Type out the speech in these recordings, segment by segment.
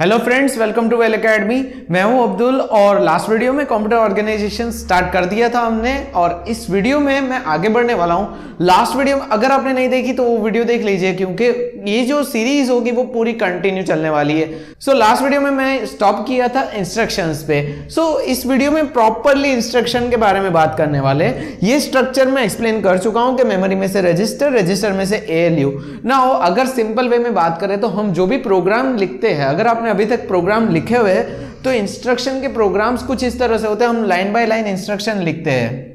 Hello friends welcome to Well Academy मैं हूँ अब्दुल और लास्ट वीडियो में कंप्यूटर ऑर्गेनाइजेशन स्टार्ट कर दिया था हमने और इस वीडियो में मैं आगे बढ़ने वाला हूँ। लास्ट वीडियो में अगर आपने नहीं देखी तो वो वीडियो देख लीजिए क्योंकि ये जो सीरीज़ होगी वो पूरी कंटिन्यू चलने वाली है। सो लास्ट वीडियो में मैं स्टॉप किया था इंस्ट्रक्शन पे। सो so, इस वीडियो में प्रॉपरली इंस्ट्रक्शन के बारे में बात करने वाले ये स्ट्रक्चर मैं एक्सप्लेन कर चुका हूँ कि मेमोरी में से रजिस्टर रजिस्टर में से ए ना अगर सिंपल वे में बात करें तो हम जो भी प्रोग्राम लिखते हैं अगर आपने अभी तक प्रोग्राम लिखे हुए हैं तो इंस्ट्रक्शन के प्रोग्राम्स कुछ इस तरह से होते हैं। हम लाइन बाय लाइन इंस्ट्रक्शन लिखते हैं।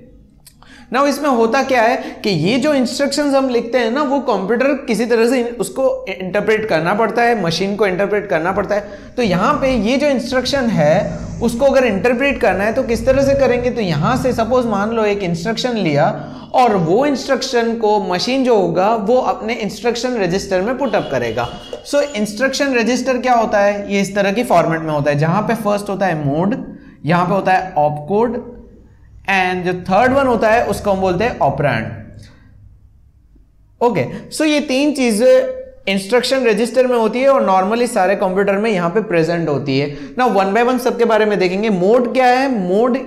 ना इसमें होता क्या है कि ये जो इंस्ट्रक्शंस हम लिखते हैं ना, वो कंप्यूटर किसी तरह से उसको इंटरप्रेट करना पड़ता है मशीन को इंटरप्रेट करना पड़ता है। तो यहाँ पे ये जो इंस्ट्रक्शन है, उसको अगर इंटरप्रेट करना है तो किस तरह से करेंगे? तो यहाँ से सपोज़ मान लो एक इंस्ट्रक्शन लिया, और वो इंस्ट्रक्शन को मशीन जो होगा, वो अपने इंस्ट्रक्शन रजिस्टर में पुटअप करेगा। सो इंस्ट्रक्शन रजिस्टर क्या होता है? ये इस तरह की फॉर्मेट में होता है, जहाँ पे फ़र्स्ट होता है मोड यहाँ पे होता है ऑप कोड एंड जो थर्ड वन होता है, उसको हम बोलते हैं ऑपरेंड ओके सो ये तीन चीज़ें इंस्ट्रक्शन रजिस्टर में होती है और नॉर्मली सारे कंप्यूटर में यहाँ पे प्रेजेंट होती है. ना वन बाय वन सबके बारे में देखेंगे. मोड क्या है? मोड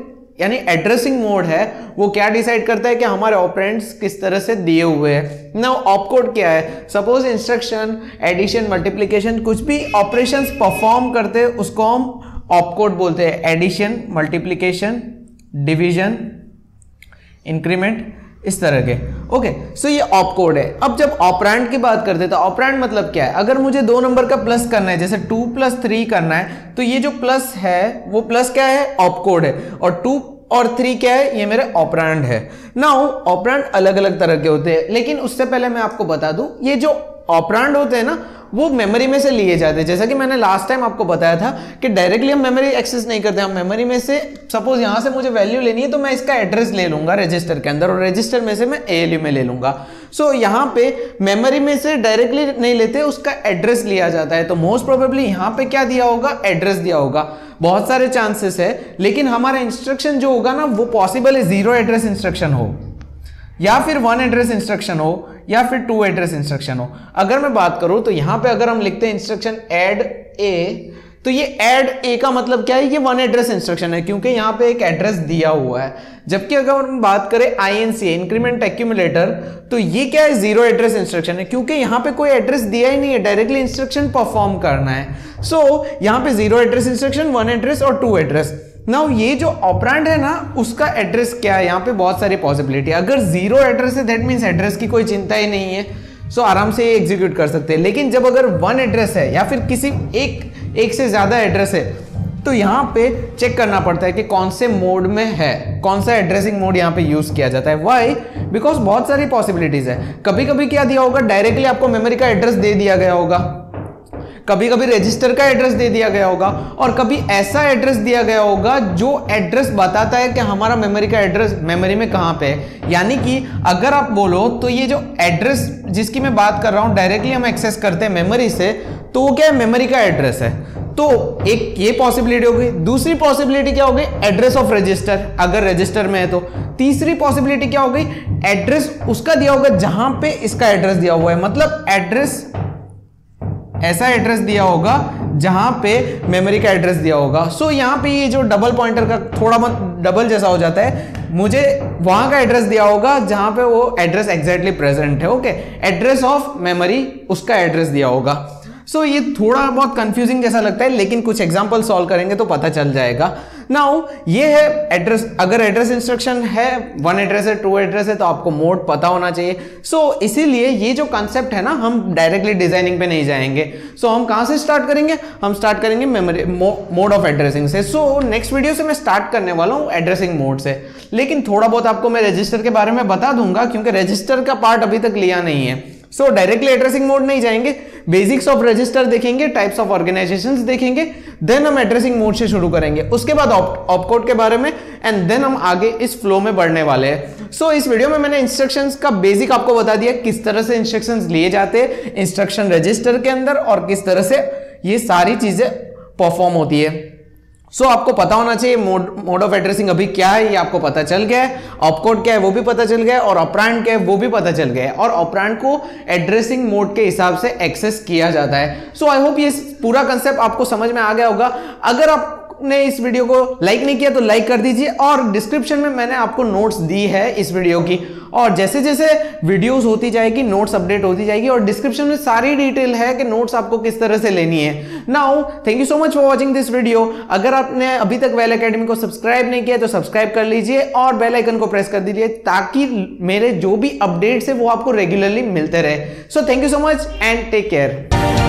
यानी एड्रेसिंग मोड है, वो क्या डिसाइड करता है कि हमारे ऑपरेंट्स किस तरह से दिए हुए हैं। ना ऑपकोड क्या है? सपोज़ इंस्ट्रक्शन एडिशन मल्टीप्लीकेशन कुछ भी ऑपरेशन परफॉर्म करते हैं, उसको हम ऑपकोड बोलते हैं। एडिशन मल्टीप्लीकेशन डिविजन इंक्रीमेंट इस तरह के। ओके सो ये ऑप कोड है। अब जब ऑपरेंड की बात करते हैं तो ऑपरेंड मतलब क्या है? अगर मुझे दो नंबर का प्लस करना है, जैसे टू प्लस थ्री करना है तो ये जो प्लस है, वो प्लस क्या है? ऑप कोड है। और टू और थ्री क्या है? ये मेरे ऑपरेंड है। नाउ ऑपरेंड अलग अलग तरह के होते हैं, लेकिन उससे पहले मैं आपको बता दूँ, ये जो ऑपरेंड होते हैं ना वो मेमोरी में से लिए जाते हैं। जैसा कि मैंने लास्ट टाइम आपको बताया था कि डायरेक्टली हम मेमोरी एक्सेस नहीं करते हम मेमोरी में से सपोज़ यहाँ से मुझे वैल्यू लेनी है तो मैं इसका एड्रेस ले लूँगा रजिस्टर के अंदर और रजिस्टर में से मैं ए में ले लूँगा। सो so, यहाँ पे मेमोरी में से डायरेक्टली नहीं लेते उसका एड्रेस लिया जाता है। तो मोस्ट प्रोबेबली यहाँ पे क्या दिया होगा? एड्रेस दिया होगा। बहुत सारे चांसेस है लेकिन हमारा इंस्ट्रक्शन जो होगा ना वो पॉसिबल है ज़ीरो एड्रेस इंस्ट्रक्शन हो। या फिर वन एड्रेस इंस्ट्रक्शन हो या फिर टू एड्रेस इंस्ट्रक्शन हो। अगर मैं बात करूँ तो यहाँ पे अगर हम लिखते हैं इंस्ट्रक्शन एड ए तो ये एड ए का मतलब क्या है? ये वन एड्रेस इंस्ट्रक्शन है क्योंकि यहाँ पे एक एड्रेस दिया हुआ है। जबकि अगर हम बात करें आईएनसी इंक्रीमेंट एक्यूमुलेटर तो ये क्या है? ज़ीरो एड्रेस इंस्ट्रक्शन है क्योंकि यहाँ पे कोई एड्रेस दिया ही नहीं है डायरेक्टली इंस्ट्रक्शन परफॉर्म करना है। सो so, यहाँ पे zero address instruction one address और टू एड्रेस नाउ ये जो ऑपरेंड है ना उसका एड्रेस क्या है? यहाँ पे बहुत सारी पॉसिबिलिटी अगर ज़ीरो एड्रेस है दैट मीन्स एड्रेस की कोई चिंता ही नहीं है। सो so, आराम से ये एग्जीक्यूट कर सकते हैं। लेकिन जब अगर वन एड्रेस है या फिर किसी एक एक से ज़्यादा एड्रेस है तो यहाँ पे चेक करना पड़ता है कि कौन से मोड में है। कौन सा एड्रेसिंग मोड यहाँ पे यूज़ किया जाता है। वाई बिकॉज़ बहुत सारी पॉसिबिलिटीज है। कभी कभी क्या दिया होगा? डायरेक्टली आपको मेमोरी का एड्रेस दे दिया गया होगा। कभी कभी रजिस्टर का एड्रेस दे दिया गया होगा और कभी ऐसा एड्रेस दिया गया होगा जो एड्रेस बताता है कि हमारा मेमोरी का एड्रेस मेमोरी में कहाँ पे है। यानी कि अगर आप बोलो तो ये जो एड्रेस जिसकी मैं बात कर रहा हूँ डायरेक्टली हम एक्सेस करते हैं मेमोरी से तो वो क्या है? मेमोरी का एड्रेस है। तो एक ये पॉसिबिलिटी होगी। दूसरी पॉसिबिलिटी क्या होगी? एड्रेस ऑफ़ रजिस्टर अगर रजिस्टर में है तो। तीसरी पॉसिबिलिटी क्या होगी? एड्रेस उसका दिया होगा जहाँ पे इसका एड्रेस दिया हुआ है। मतलब एड्रेस ऐसा एड्रेस दिया होगा जहाँ पे मेमोरी का एड्रेस दिया होगा। सो so, यहाँ पे ये जो डबल पॉइंटर का थोड़ा बहुत डबल जैसा हो जाता है मुझे वहाँ का एड्रेस दिया होगा जहाँ पे वो एड्रेस एग्जैक्टली प्रेजेंट है ओके एड्रेस ऑफ़ मेमोरी उसका एड्रेस दिया होगा। सो so, ये थोड़ा बहुत कंफ्यूजिंग जैसा लगता है लेकिन कुछ एग्ज़ाम्पल सॉल्व करेंगे तो पता चल जाएगा। नाउ ये है एड्रेस अगर एड्रेस इंस्ट्रक्शन है वन एड्रेस है टू एड्रेस है तो आपको मोड पता होना चाहिए। सो so, इसीलिए ये जो कंसेप्ट है ना हम डायरेक्टली डिज़ाइनिंग पे नहीं जाएँगे। सो so, हम कहाँ से स्टार्ट करेंगे? हम स्टार्ट करेंगे मेमोरी मोड ऑफ़ एड्रेसिंग से। सो नेक्स्ट वीडियो से मैं स्टार्ट करने वाला हूँ एड्रेसिंग मोड से। लेकिन थोड़ा बहुत आपको मैं रजिस्टर के बारे में बता दूँगा क्योंकि रजिस्टर का पार्ट अभी तक लिया नहीं है। सो डायरेक्टली एड्रेसिंग मोड नहीं जाएँगे। बेसिक्स ऑफ़ रजिस्टर देखेंगे टाइप्स ऑफ़ ऑर्गेनाइजेशन देखेंगे देन हम एड्रेसिंग मोड से शुरू करेंगे। उसके बाद ऑपकोड के बारे में एंड देन हम आगे इस फ्लो में बढ़ने वाले हैं। सो so, इस वीडियो में मैंने इंस्ट्रक्शंस का बेसिक आपको बता दिया किस तरह से इंस्ट्रक्शंस लिए जाते हैं इंस्ट्रक्शन रजिस्टर के अंदर और किस तरह से ये सारी चीज़ें परफॉर्म होती है। सो so, आपको पता होना चाहिए मोड मोड ऑफ़ एड्रेसिंग अभी क्या है ये आपको पता चल गया है। ऑपकोड क्या है वो भी पता चल गया है और ऑपरांड क्या है वो भी पता चल गया है। और ऑपरांड को एड्रेसिंग मोड के हिसाब से एक्सेस किया जाता है। सो आई होप ये पूरा कंसेप्ट आपको समझ में आ गया होगा। अगर आप आपने इस वीडियो को लाइक नहीं किया तो लाइक कर दीजिए और डिस्क्रिप्शन में मैंने आपको नोट्स दी है इस वीडियो की। और जैसे जैसे वीडियोस होती जाएगी नोट्स अपडेट होती जाएगी और डिस्क्रिप्शन में सारी डिटेल है कि नोट्स आपको किस तरह से लेनी है। Now thank you so much for watching this video अगर आपने अभी तक वेल अकेडमी को सब्सक्राइब नहीं किया तो सब्सक्राइब कर लीजिए और बेल आइकन को प्रेस कर दीजिए ताकि मेरे जो भी अपडेट्स है वो आपको रेगुलरली मिलते रहे। So thank you so much and take care